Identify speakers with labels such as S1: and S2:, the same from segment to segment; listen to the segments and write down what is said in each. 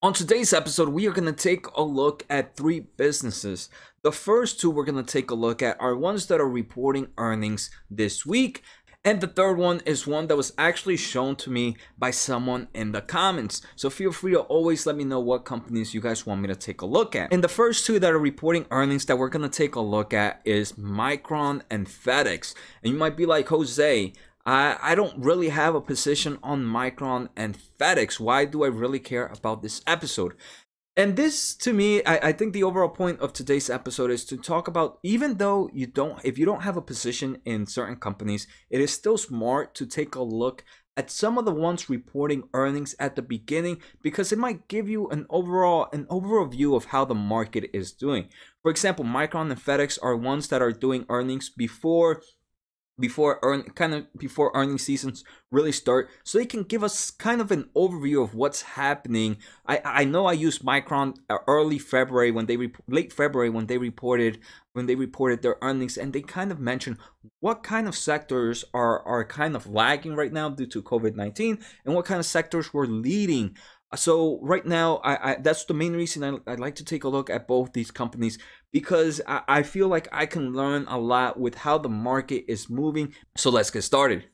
S1: On today's episode, we are going to take a look at three businesses. The first two we're going to take a look at are ones that are reporting earnings this week. And the third one is one that was actually shown to me by someone in the comments. So feel free to always let me know what companies you guys want me to take a look at. And the first two that are reporting earnings that we're going to take a look at is Micron and FedEx. And you might be like, Jose, I, I don't really have a position on Micron and FedEx. Why do I really care about this episode? And this, to me, I, I think the overall point of today's episode is to talk about even though you don't, if you don't have a position in certain companies, it is still smart to take a look at some of the ones reporting earnings at the beginning because it might give you an overall an overall view of how the market is doing. For example, Micron and FedEx are ones that are doing earnings before before earn kind of before earning seasons really start so they can give us kind of an overview of what's happening. I i know i used micron early february when they late february when they reported when they reported their earnings and they kind of mentioned what kind of sectors are are kind of lagging right now due to covid-19 and what kind of sectors were leading so right now, I, I that's the main reason I, I'd like to take a look at both these companies because I, I feel like I can learn a lot with how the market is moving. So let's get started.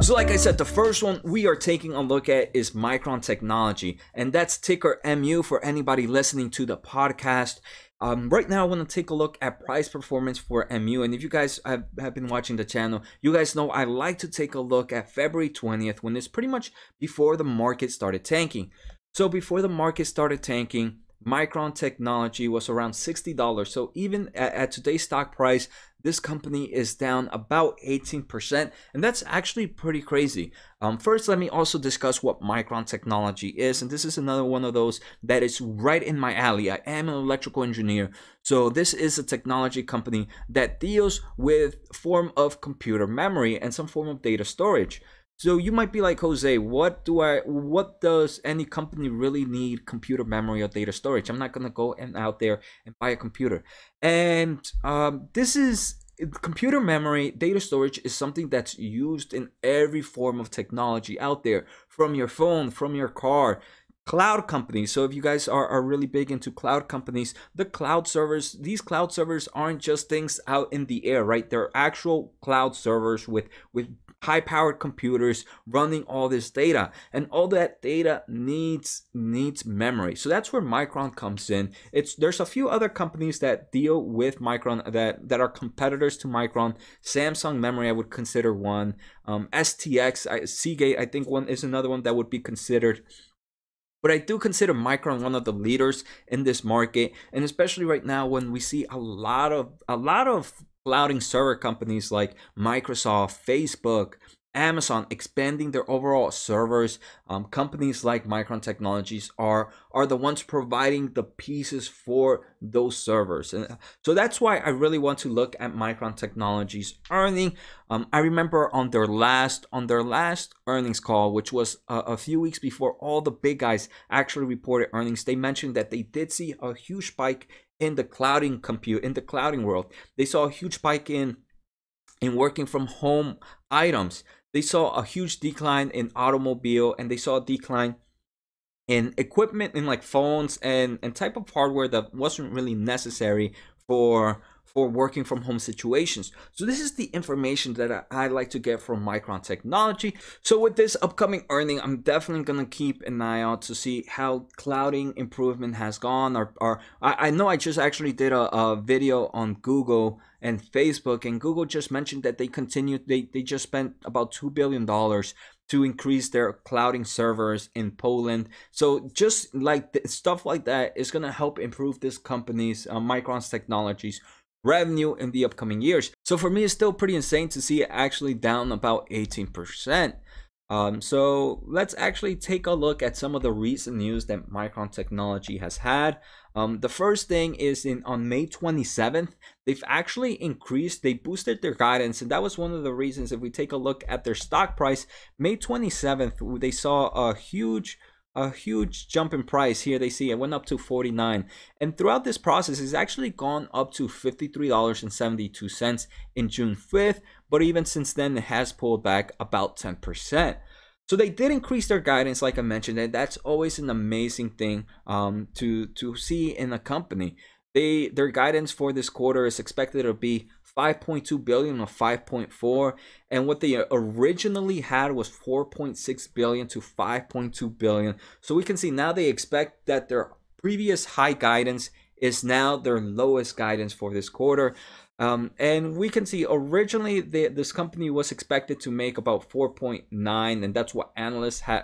S1: So like I said, the first one we are taking a look at is Micron Technology, and that's ticker MU for anybody listening to the podcast. Um, right now, I want to take a look at price performance for MU. And if you guys have, have been watching the channel, you guys know I like to take a look at February 20th when it's pretty much before the market started tanking. So before the market started tanking, Micron Technology was around $60. So even at, at, today's stock price, this company is down about 18%, and that's actually pretty crazy. Um, first, let me also discuss what Micron Technology is, and this is another one of those that is right in my alley. I am an electrical engineer, so this is a technology company that deals with form of computer memory and some form of data storage. So you might be like Jose, what do I what does any company really need computer memory or data storage? I'm not gonna go and out there and buy a computer. And um, this is computer memory, data storage is something that's used in every form of technology out there, from your phone, from your car, cloud companies so if you guys are, are really big into cloud companies the cloud servers these cloud servers aren't just things out in the air right they're actual cloud servers with with high powered computers running all this data and all that data needs needs memory. So that's where micron comes in. It's there's a few other companies that deal with micron that that are competitors to micron. Samsung memory i would consider one. Um, stx I, seagate i think one is another one that would be considered. But I do consider Micron one of the leaders in this market, and especially right now when we see a lot of a lot of clouding server companies like Microsoft, Facebook, Amazon expanding their overall servers. Um, companies like Micron Technologies are are the ones providing the pieces for those servers, and so that's why I really want to look at Micron Technologies earning. Um, I remember on their last on their last earnings call, which was a, a few weeks before all the big guys actually reported earnings, they mentioned that they did see a huge spike in the clouding compute in the clouding world. They saw a huge spike in in working from home items. They saw a huge decline in automobile and they saw a decline in equipment in like phones and and type of hardware that wasn't really necessary for for working from home situations. So this is the information that I, I, like to get from Micron Technology. So with this upcoming earning, I'm definitely gonna keep an eye out to see how clouding improvement has gone. Or, or I, I know I just actually did a, a video on Google and Facebook, and Google just mentioned that they continued. They they just spent about two billion dollars to increase their clouding servers in Poland. So just like stuff like that is going to help improve this company's uh, Micron's technologies revenue in the upcoming years. So for me, it's still pretty insane to see it actually down about 18%. Um, so let's actually take a look at some of the recent news that Micron Technology has had. Um, the first thing is in on May 27th, they've actually increased, they boosted their guidance, and that was one of the reasons. If we take a look at their stock price, May 27th, they saw a huge a huge jump in price here they see it went up to 49 and throughout this process it's actually gone up to $53.72 in June 5th but even since then it has pulled back about 10% so they did increase their guidance like I mentioned and that's always an amazing thing um, to to see in a company. They their guidance for this quarter is expected to be 5.2 billion or 5.4 and what they originally had was 4.6 billion to 5.2 billion. So we can see now they expect that their previous high guidance is now their lowest guidance for this quarter um, and we can see originally the, this company was expected to make about 4.9, and that's what analysts had,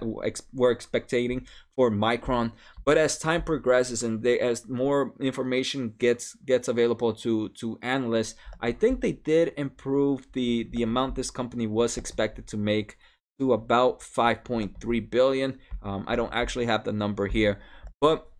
S1: were expecting for Micron. But as time progresses and they, as more information gets gets available to to analysts, I think they did improve the the amount this company was expected to make to about 5.3 billion. Um, I don't actually have the number here, but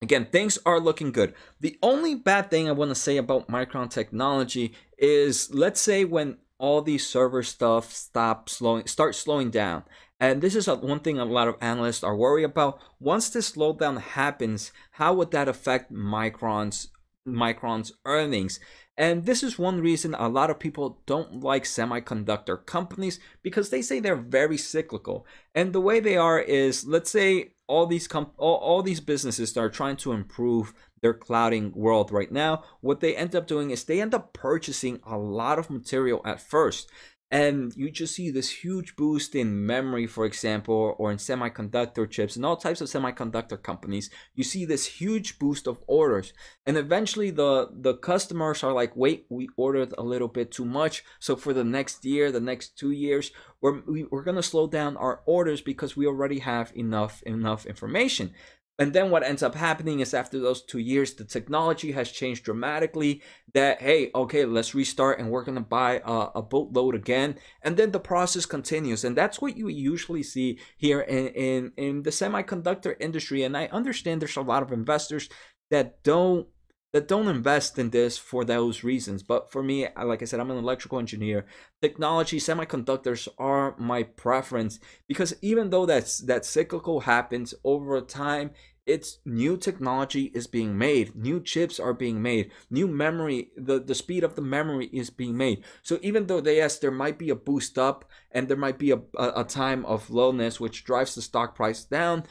S1: Again, things are looking good. The only bad thing I want to say about Micron technology is let's say when all these server stuff stop slowing start slowing down. And this is a, one thing a lot of analysts are worried about. Once this slowdown happens, how would that affect Micron's Micron's earnings? And this is one reason a lot of people don't like semiconductor companies because they say they're very cyclical. And the way they are is, let's say all these comp- all, all these businesses that are trying to improve their clouding world right now, what they end up doing is they end up purchasing a lot of material at first and you just see this huge boost in memory for example or in semiconductor chips and all types of semiconductor companies you see this huge boost of orders. And eventually the the customers are like wait we ordered a little bit too much. So for the next year the next two years we're, we, are we are going to slow down our orders because we already have enough enough information and then what ends up happening is after those two years, the technology has changed dramatically. That, hey, okay, let's restart and we're going to buy a, a, boatload again. And then the process continues. And that's what you usually see here in, in, in the semiconductor industry. And I understand there's a lot of investors that don't that don't invest in this for those reasons. But for me, like I said, I'm an electrical engineer. Technology, semiconductors are my preference because even though that's that cyclical happens over time, it's new technology is being made new chips are being made new memory the the speed of the memory is being made so even though they yes there might be a boost up and there might be a, a, a time of lowness which drives the stock price down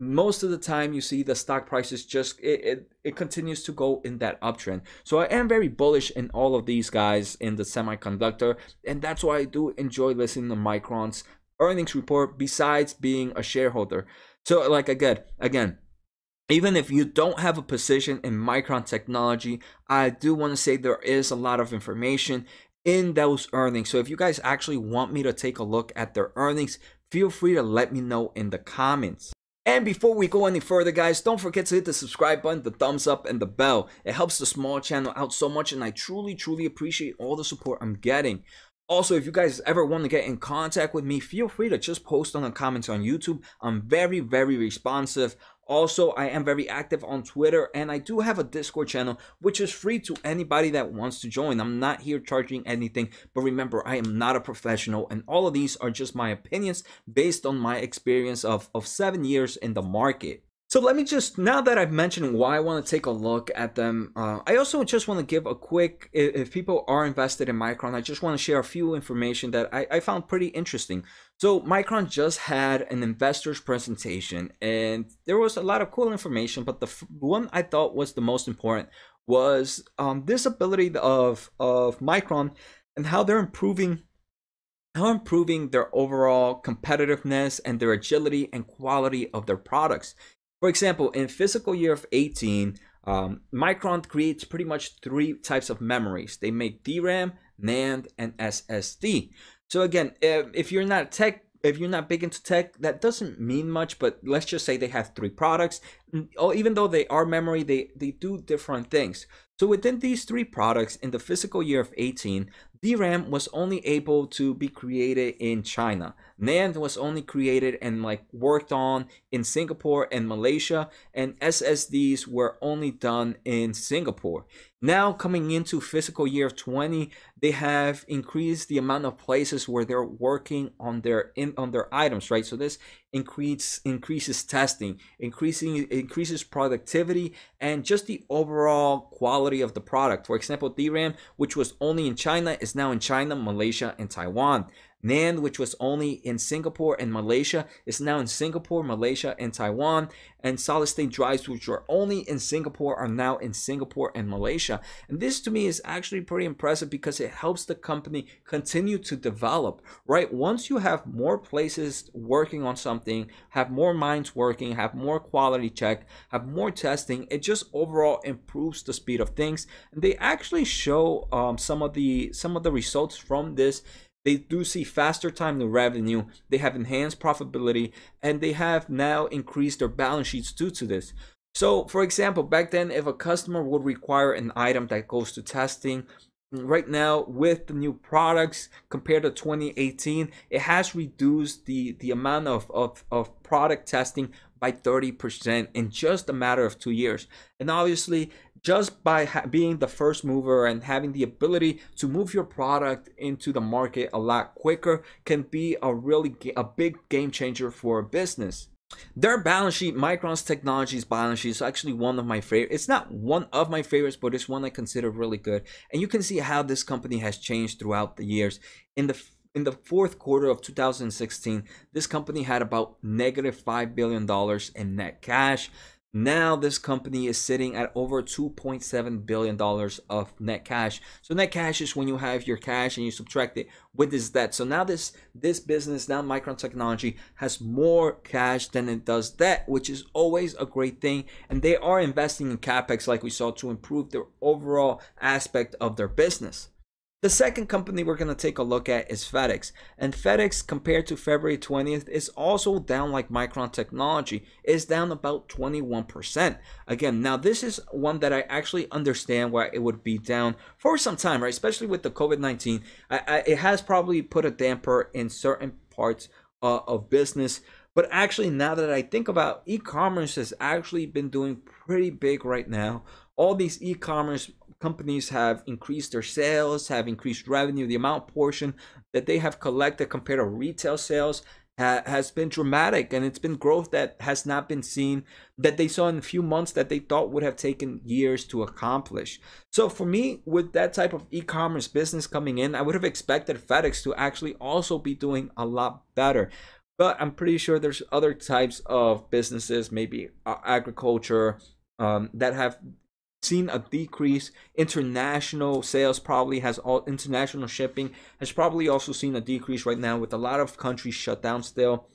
S1: most of the time you see the stock prices just it, it, it continues to go in that uptrend. So i am very bullish in all of these guys in the semiconductor and that's why i do enjoy listening to micron's earnings report besides being a shareholder. So like again again even if you don't have a position in micron technology i do want to say there is a lot of information in those earnings. So if you guys actually want me to take a look at their earnings feel free to let me know in the comments and before we go any further guys, don't forget to hit the subscribe button, the thumbs up, and the bell. It helps the small channel out so much and I truly, truly appreciate all the support I'm getting. Also, if you guys ever want to get in contact with me, feel free to just post on the comments on YouTube. I'm very, very responsive. Also, I am very active on Twitter and I do have a Discord channel which is free to anybody that wants to join. I'm not here charging anything, but remember, I am not a professional and all of these are just my opinions based on my experience of, of seven years in the market. So let me just, now that I've mentioned why I want to take a look at them, uh, I also just want to give a quick, if people are invested in Micron, I just want to share a few information that I, I found pretty interesting. So Micron just had an investor's presentation and there was a lot of cool information, but the one I thought was the most important was um, this ability of, of Micron and how they're improving how improving their overall competitiveness and their agility and quality of their products. For example, in fiscal year of 18, um, Micron creates pretty much three types of memories. They make DRAM, NAND, and SSD. So again, if, you're not tech, if you're not big into tech, that doesn't mean much. But let's just say they have three products. Oh, even though they are memory, they they do different things. So within these three products, in the fiscal year of 18, DRAM was only able to be created in China. NAND was only created and like worked on in Singapore and Malaysia, and SSDs were only done in Singapore. Now coming into fiscal year 20, they have increased the amount of places where they're working on their in on their items, right? So this increase increases testing, increasing increases productivity and just the overall quality of the product. For example, DRAM, which was only in China, is now in China, Malaysia, and Taiwan. NAND, which was only in Singapore and Malaysia, is now in Singapore, Malaysia, and Taiwan. And solid state drives, which were only in Singapore, are now in Singapore and Malaysia. And this to me is actually pretty impressive because it helps the company continue to develop, right? Once you have more places working on something, have more minds working, have more quality check, have more testing, it just overall improves the speed of things. And they actually show um, some of the some of the results from this they do see faster time to revenue, they have enhanced profitability, and they have now increased their balance sheets due to this. So, for example, back then, if a customer would require an item that goes to testing, right now with the new products compared to 2018 it has reduced the the amount of of, of product testing by 30% in just a matter of two years and obviously just by ha- being the first mover and having the ability to move your product into the market a lot quicker can be a really a big game changer for a business their balance sheet, Micron's Technologies balance sheet, is actually one of my favorite. It's not one of my favorites, but it's one I consider really good. And you can see how this company has changed throughout the years. In the in the fourth quarter of 2016, this company had about negative $5 billion in net cash. Now this company is sitting at over 2.7 billion dollars of net cash. So net cash is when you have your cash and you subtract it with this debt. So now this this business, now Micron Technology has more cash than it does debt, which is always a great thing. And they are investing in capex like we saw to improve their overall aspect of their business. The second company we're going to take a look at is FedEx. And FedEx, compared to February 20th, is also down like Micron Technology, is down about 21%. Again, now this is one that I actually understand why it would be down for some time, right? Especially with the COVID 19. it has probably put a damper in certain parts uh, of business. But actually, now that I think about e commerce, has actually been doing pretty big right now. All these e commerce companies have increased their sales, have increased revenue. The amount portion that they have collected compared to retail sales ha- has been dramatic, and it's been growth that has not been seen that they saw in a few months that they thought would have taken years to accomplish. So for me, with that type of e-commerce business coming in, I would have expected FedEx to actually also be doing a lot better. But I'm pretty sure there's other types of businesses, maybe uh, agriculture, um, that have seen a decrease. International sales probably has all international shipping has probably also seen a decrease right now with a lot of countries shut down still,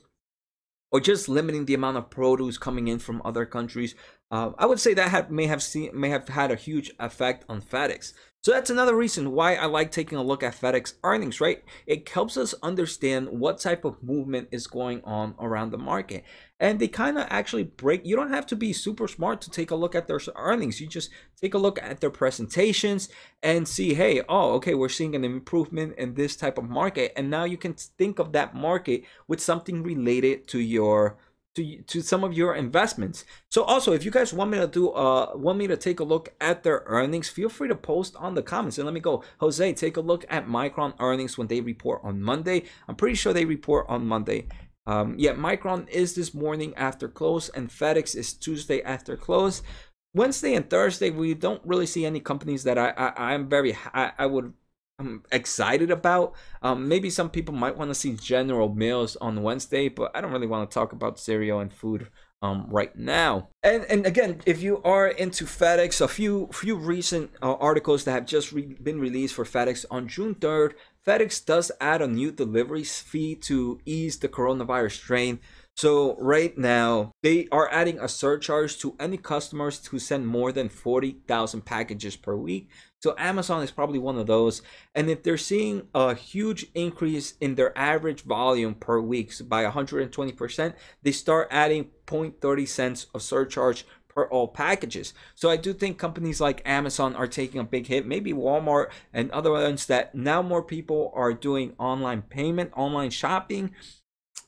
S1: or just limiting the amount of produce coming in from other countries. Uh, I would say that may have seen may have had a huge effect on FedEx. So that's another reason why I like taking a look at FedEx earnings, right? It helps us understand what type of movement is going on around the market. And they kind of actually break, you don't have to be super smart to take a look at their earnings. You just take a look at their presentations and see, hey, oh, okay, we're seeing an improvement in this type of market. And now you can think of that market with something related to your to, to some of your investments. So also, if you guys want me to do uh want me to take a look at their earnings, feel free to post on the comments and let me go. Jose, take a look at Micron earnings when they report on Monday. I'm pretty sure they report on Monday. Um, yeah, Micron is this morning after close, and FedEx is Tuesday after close. Wednesday and Thursday, we don't really see any companies that I, I I'm very I, I would I'm excited about. Um, maybe some people might want to see General Mills on Wednesday, but I don't really want to talk about cereal and food um, right now. And and again, if you are into FedEx, a few few recent uh, articles that have just re- been released for FedEx on June 3rd, FedEx does add a new delivery fee to ease the coronavirus strain. So right now, they are adding a surcharge to any customers who send more than 40,000 packages per week. So Amazon is probably one of those. And if they're seeing a huge increase in their average volume per week by 120%, they start adding 0.30 cents of surcharge per all packages. So I do think companies like Amazon are taking a big hit, maybe Walmart and other ones that now more people are doing online payment, online shopping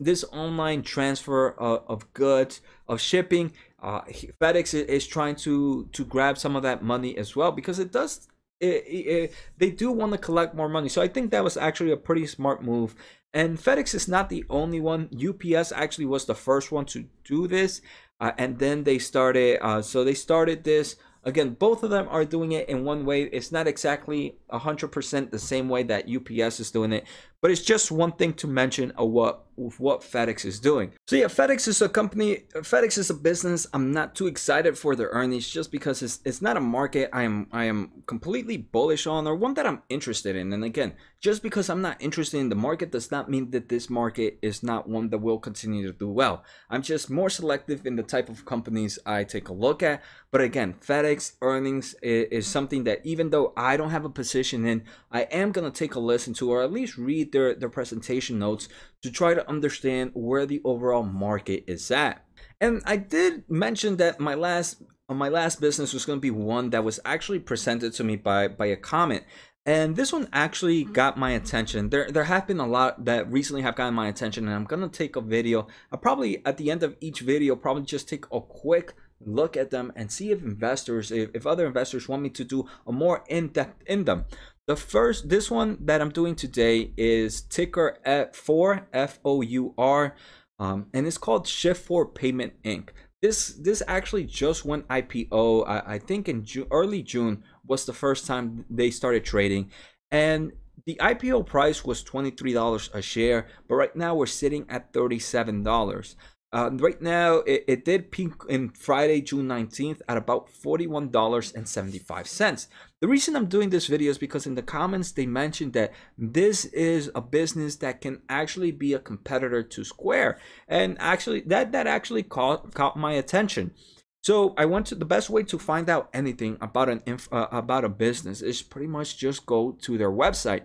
S1: this online transfer of, of goods of shipping uh, FedEx is trying to to grab some of that money as well because it does it, it, they do want to collect more money. So I think that was actually a pretty smart move. And FedEx is not the only one. UPS actually was the first one to do this, uh, and then they started. Uh, so they started this again. Both of them are doing it in one way. It's not exactly hundred percent the same way that UPS is doing it, but it's just one thing to mention of what what FedEx is doing. So yeah, FedEx is a company. FedEx is a business. I'm not too excited for their earnings just because it's it's not a market I am I am completely bullish on or one that I'm interested in. And again, just because I'm not interested in the market does not mean that this market is not one that will continue to do well. I'm just more selective in the type of companies I take a look at. But again, FedEx earnings is, is something that even though I don't have a position in, I am gonna take a listen to or at least read their, their presentation notes to try to understand where the overall market is at. And I did mention that my last my last business was going to be one that was actually presented to me by by a comment. And this one actually mm-hmm. got my attention. There, there have been a lot that recently have gotten my attention, and I'm gonna take a video. I'll probably at the end of each video, probably just take a quick look at them and see if investors, if, if other investors want me to do a more in-depth in them. The first, this one that I'm doing today is ticker F4, F-O-U-R, um, and it's called Shift4 Payment Inc. This this actually just went IPO. I, I think in June, early June was the first time they started trading, and the IPO price was $23 a share, but right now we're sitting at $37. Uh, right now, it, it did peak in Friday, June 19th at about $41.75. The reason I'm doing this video is because in the comments they mentioned that this is a business that can actually be a competitor to Square. And actually, that, that actually caught, caught my attention. So I went to the best way to find out anything about an uh, about a business is pretty much just go to their website.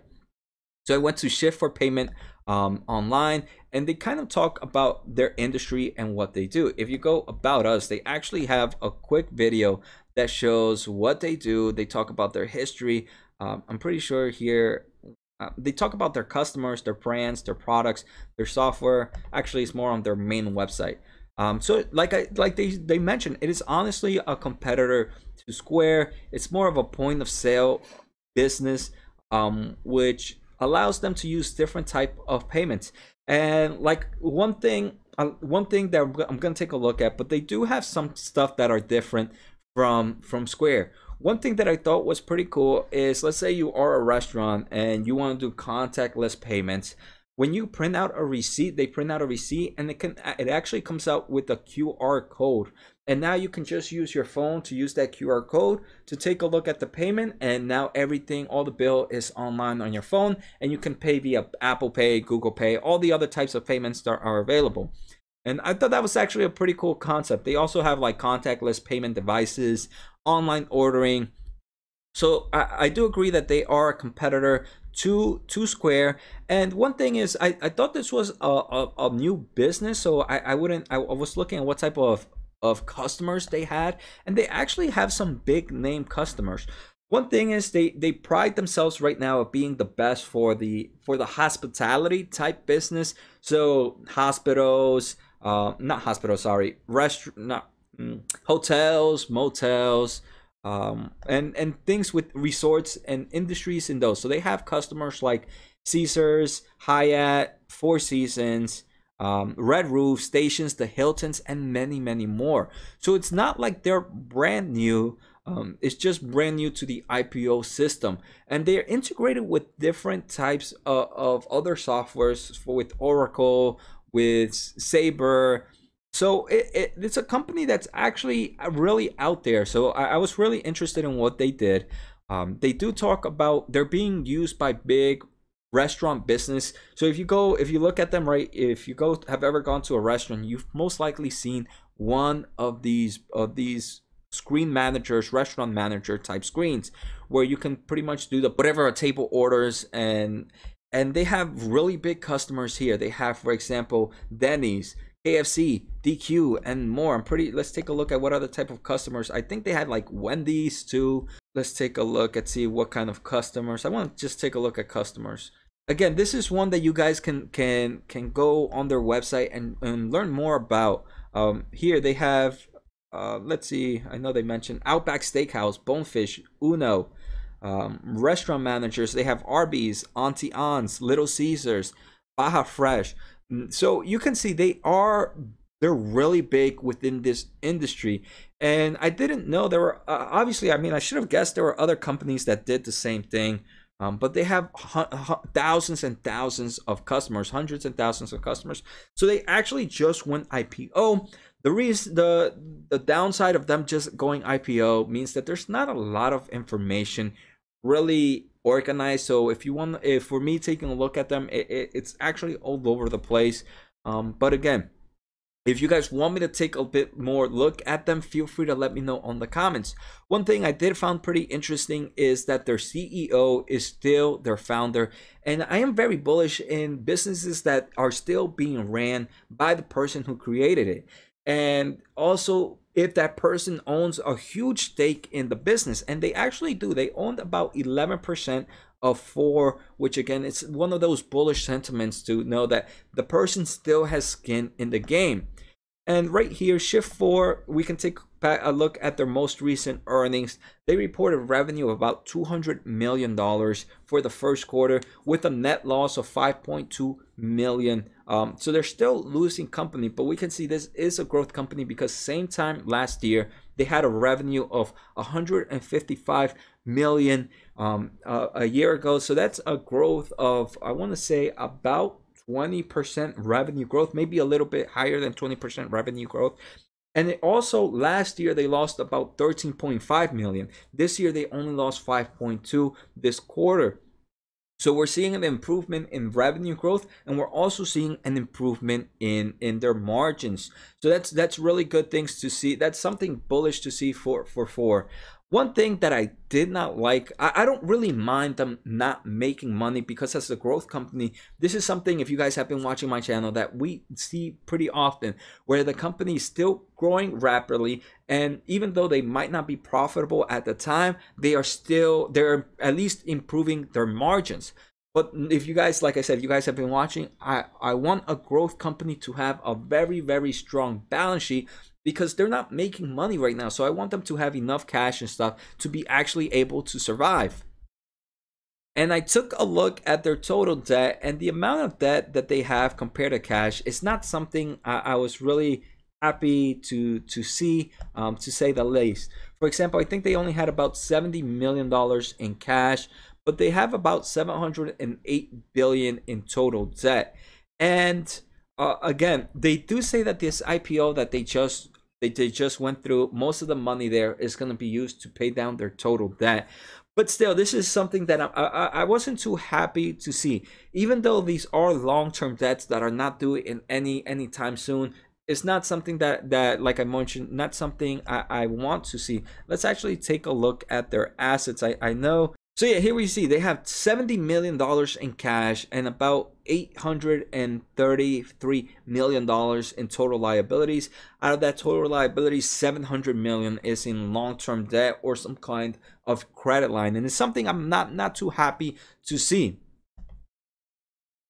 S1: So I went to Shift4 Payment um, online and they kind of talk about their industry and what they do. If you go about us, they actually have a quick video that shows what they do. They talk about their history. Um, I'm pretty sure here uh, they talk about their customers, their brands, their products, their software. Actually, it's more on their main website. Um, so like I like they they mentioned, it is honestly a competitor to Square. It's more of a point of sale business, um, which allows them to use different type of payments. And like one thing, uh, one thing that I'm, I'm gonna take a look at, but they do have some stuff that are different from from Square. One thing that I thought was pretty cool is let's say you are a restaurant and you want to do contactless payments. When you print out a receipt, they print out a receipt and it can it actually comes out with a QR code. And now you can just use your phone to use that QR code to take a look at the payment. And now everything, all the bill is online on your phone and you can pay via Apple Pay, Google Pay, all the other types of payments that are available. And I thought that was actually a pretty cool concept. They also have like contactless payment devices, online ordering. So I, I do agree that they are a competitor to to Square. And one thing is, I, I thought this was a, a, a new business, so I, I wouldn't. I, was looking at what type of of customers they had, and they actually have some big name customers. One thing is they they pride themselves right now of being the best for the for the hospitality type business. So hospitals, uh, not hospitals, sorry, restaurant, not mm, hotels, motels, um, and and things with resorts and industries in those. So they have customers like Caesars, Hyatt, Four Seasons, um, Red Roof, Stations, the Hiltons, and many, many more. So it's not like they're brand new. Um, it's just brand new to the IPO system, and they're integrated with different types of, of other softwares for, with Oracle, with Sabre. So it, it, it's a company that's actually really out there. So I, I was really interested in what they did. Um, they do talk about they're being used by big restaurant business. So if you go, if you look at them, right, if you go have ever gone to a restaurant, you've most likely seen one of these of these screen managers, restaurant manager type screens, where you can pretty much do the whatever a table orders and and they have really big customers here. They have, for example, Denny's, KFC, DQ, and more. I'm pretty. Let's take a look at what other type of customers. I think they had like Wendy's too. Let's take a look and see what kind of customers. I want to just take a look at customers. again, this is one that you guys can can can go on their website and, and learn more about. Um, here they have, uh, let's see, I know they mentioned Outback Steakhouse, Bonefish, Uno, um, restaurant managers. They have Arby's, Auntie Anne's, Little Caesars, Baja Fresh. Mm, so you can see they are they're really big within this industry and i didn't know there were uh, obviously i mean i should have guessed there were other companies that did the same thing um, but they have thousands and thousands of customers, hundreds and thousands of customers. So they actually just went IPO. The reason, the the downside of them just going IPO means that there's not a lot of information really organized. So if you want, if for me taking a look at them, it, it, it's actually all over the place. Um, but again, if you guys want me to take a bit more look at them, feel free to let me know on the comments. One thing I did find pretty interesting is that their CEO is still their founder. And I am very bullish in businesses that are still being ran by the person who created it. And also if that person owns a huge stake in the business and they actually do they owned about 11% of four which again it's one of those bullish sentiments to know that the person still has skin in the game and right here Shift4 we can take a look at their most recent earnings they reported revenue of about 200 million dollars for the first quarter with a net loss of 5.2 million um, so they're still losing company, but we can see this is a growth company because same time last year they had a revenue of 155 million um, uh, a year ago. So that's a growth of I want to say about 20% revenue growth, maybe a little bit higher than 20% revenue growth. And also last year they lost about 13.5 million. This year they only lost 5.2 this quarter. So we're seeing an improvement in revenue growth, and we're also seeing an improvement in in their margins. So that's that's really good things to see. That's something bullish to see for for for. One thing that I did not like, I, I, don't really mind them not making money because as a growth company, this is something, if you guys have been watching my channel, that we see pretty often where the company is still growing rapidly. And even though they might not be profitable at the time, they are still, they're at least improving their margins. But if you guys, like I said, if you guys have been watching, I, I want a growth company to have a very, very strong balance sheet because they're not making money right now. So I want them to have enough cash and stuff to be actually able to survive. And I took a look at their total debt and the amount of debt that they have compared to cash is not something I, I was really happy to to see, um, to say the least. For example, I think they only had about seventy million dollars in cash, but they have about seven hundred and eight billion in total debt. And uh, again, they do say that this IPO that they just they, they just went through most of the money there is going to be used to pay down their total debt. But still this is something that I, I, I wasn't too happy to see. Even though these are long-term debts that are not due in any anytime soon it's not something that that like i mentioned not something i, I want to see. Let's actually take a look at their assets. I i know so yeah, here we see they have $70 million in cash and about $833 million in total liabilities. Out of that total liabilities, 700 million is in long-term debt or some kind of credit line. And it's something I'm not, not too happy to see.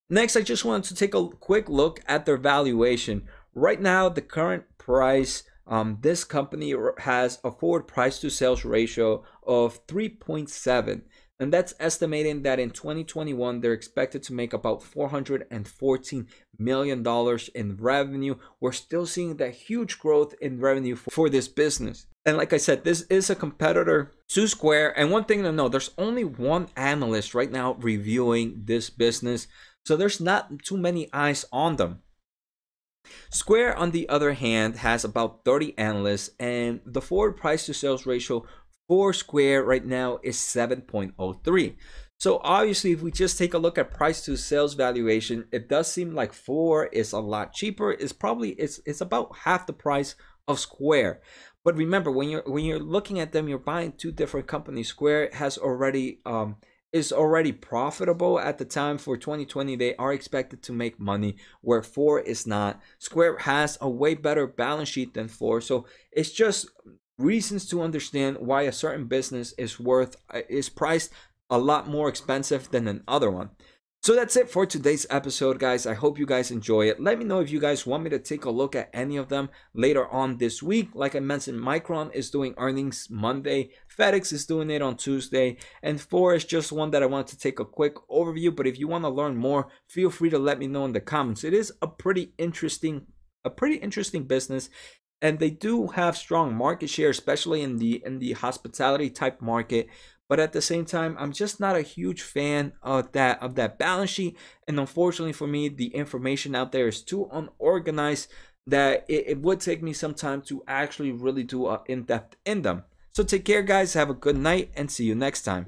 S1: Next, I just wanted to take a quick look at their valuation. Right now, the current price um, this company has a forward price to sales ratio of 3.7 and that's estimating that in 2021 they're expected to make about 414 million dollars in revenue. We're still seeing that huge growth in revenue for this business. And like i said this is a competitor to square. And one thing to know there's only one analyst right now reviewing this business. So there's not too many eyes on them. Square, on the other hand, has about 30 analysts, and the forward price to sales ratio for Square right now is 7.03. So obviously, if we just take a look at price to sales valuation, it does seem like four is a lot cheaper. It's probably it's it's about half the price of Square. But remember, when you're when you're looking at them, you're buying two different companies. Square has already um is already profitable at the time for 2020 they are expected to make money where 4 is not square has a way better balance sheet than 4 so it's just reasons to understand why a certain business is worth uh, is priced a lot more expensive than another one. So that's it for today's episode, guys. I hope you guys enjoy it. Let me know if you guys want me to take a look at any of them later on this week. Like I mentioned, Micron is doing earnings Monday, FedEx is doing it on Tuesday, and Four is just one that I want to take a quick overview. But if you want to learn more, feel free to let me know in the comments. It is a pretty interesting, a pretty interesting business and they do have strong market share especially in the in the hospitality type market. But at the same time i'm just not a huge fan of that of that balance sheet. And unfortunately for me the information out there is too unorganized that it, it would take me some time to actually really do a in-depth in them. So take care guys. Have a good night and see you next time